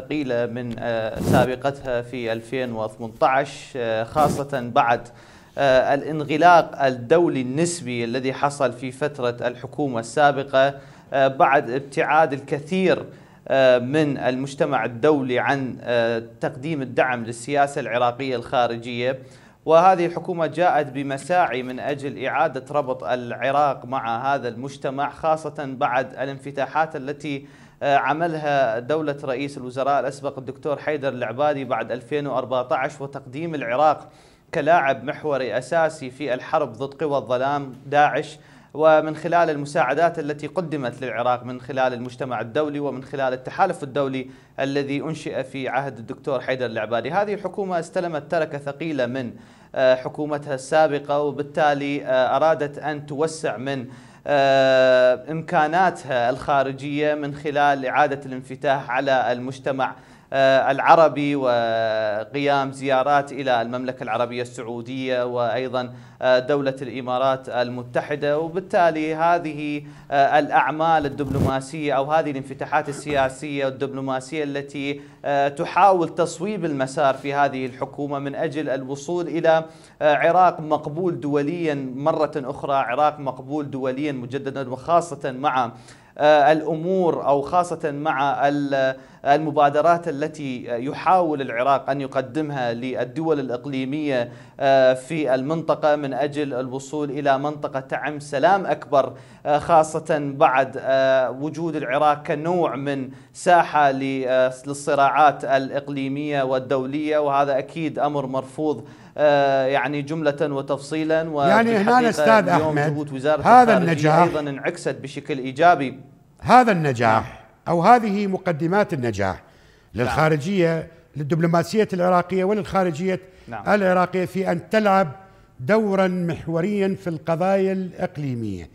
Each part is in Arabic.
ثقيلة من آه، سابقتها في 2018 آه، خاصة بعد آه، الانغلاق الدولي النسبي الذي حصل في فترة الحكومة السابقة بعد ابتعاد الكثير من المجتمع الدولي عن تقديم الدعم للسياسة العراقية الخارجية. وهذه الحكومة جاءت بمساعي من أجل إعادة ربط العراق مع هذا المجتمع خاصة بعد الانفتاحات التي عملها دولة رئيس الوزراء الأسبق الدكتور حيدر العبادي بعد 2014 وتقديم العراق كلاعب محوري أساسي في الحرب ضد قوى الظلام داعش. ومن خلال المساعدات التي قدمت للعراق من خلال المجتمع الدولي ومن خلال التحالف الدولي الذي أنشئ في عهد الدكتور حيدر العبادي. هذه الحكومة استلمت تركة ثقيلة من آه، حكومتها السابقة وبالتالي آه، أرادت أن توسع من آه، إمكاناتها الخارجية من خلال إعادة الانفتاح على المجتمع العربي وقيام زيارات إلى المملكة العربية السعودية وأيضا آه، دولة الإمارات المتحدة. وبالتالي هذه آه، الأعمال الدبلوماسية أو هذه الانفتاحات السياسية والدبلوماسية التي تحاول تصويب المسار في هذه الحكومة من أجل الوصول إلى عراق مقبول دوليا مرة أخرى عراق مقبول دوليا مجددا وخاصة مع آه، الأمور أو خاصة مع المبادرات التي يحاول العراق أن يقدمها للدول الإقليمية آه، في المنطقة من أجل الوصول إلى منطقة تعم سلام أكبر آه، خاصة بعد وجود العراق كنوع من ساحة للصراعات الإقليمية والدولية. وهذا أكيد أمر مرفوض يعني جملة وتفصيلا. يعني هنا أستاذ أحمد هذا النجاح. أيضا انعكست بشكل إيجابي. هذا النجاح. أو هذه مقدمات النجاح للخارجية للدبلوماسية العراقية وللخارجية نعم. العراقية في أن تلعب دورا محوريا في القضايا الإقليمية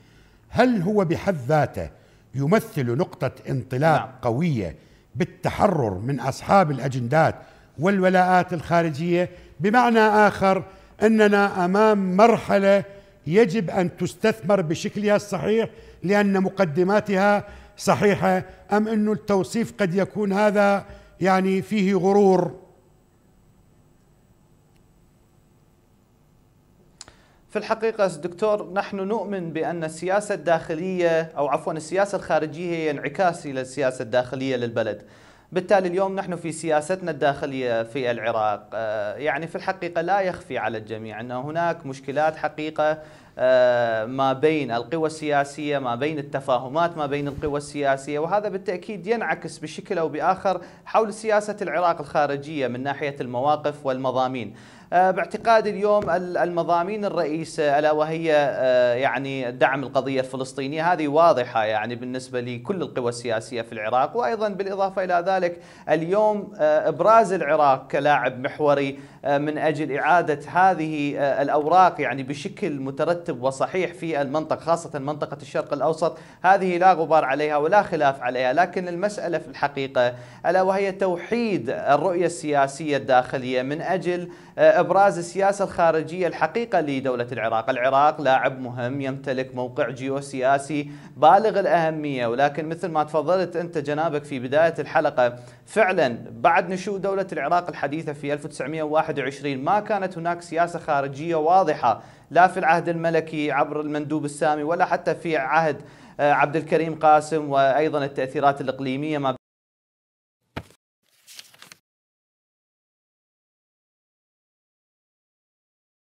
هل هو بحد ذاته يمثل نقطة انطلاق نعم. قوية بالتحرر من أصحاب الأجندات والولاءات الخارجية بمعنى آخر أننا أمام مرحلة يجب أن تستثمر بشكلها الصحيح لأن مقدماتها صحيحة أم أن التوصيف قد يكون هذا يعني فيه غرور؟ في الحقيقة دكتور نحن نؤمن بأن السياسة الداخلية أو عفوا السياسة الخارجية هي انعكاس إلى السياسة الداخلية للبلد. بالتالي اليوم نحن في سياستنا الداخلية في العراق آه، يعني في الحقيقة لا يخفي على الجميع أن هناك مشكلات حقيقة ما بين القوى السياسية ما بين التفاهمات ما بين القوى السياسية. وهذا بالتأكيد ينعكس بشكل أو بآخر حول سياسة العراق الخارجية من ناحية المواقف والمضامين. آه، باعتقادي اليوم المضامين الرئيسة ألا وهي آه، يعني دعم القضية الفلسطينية هذه واضحة يعني بالنسبة لكل القوى السياسية في العراق. وأيضا بالإضافة إلى ذلك اليوم آه، إبراز العراق كلاعب محوري من أجل إعادة هذه الأوراق يعني بشكل مترتب وصحيح في المنطقة خاصة منطقة الشرق الأوسط. هذه لا غبار عليها ولا خلاف عليها لكن المسألة في الحقيقة ألا وهي توحيد الرؤية السياسية الداخلية من أجل إبراز السياسة الخارجية الحقيقة لدولة العراق، العراق لاعب مهم يمتلك موقع جيوسياسي بالغ الأهمية. ولكن مثل ما تفضلت أنت جنابك في بداية الحلقة فعلا بعد نشوء دولة العراق الحديثة في 1921 ما كانت هناك سياسة خارجية واضحة لا في العهد الملكي عبر المندوب السامي ولا حتى في عهد آه، عبد الكريم قاسم وأيضا التأثيرات الإقليمية ما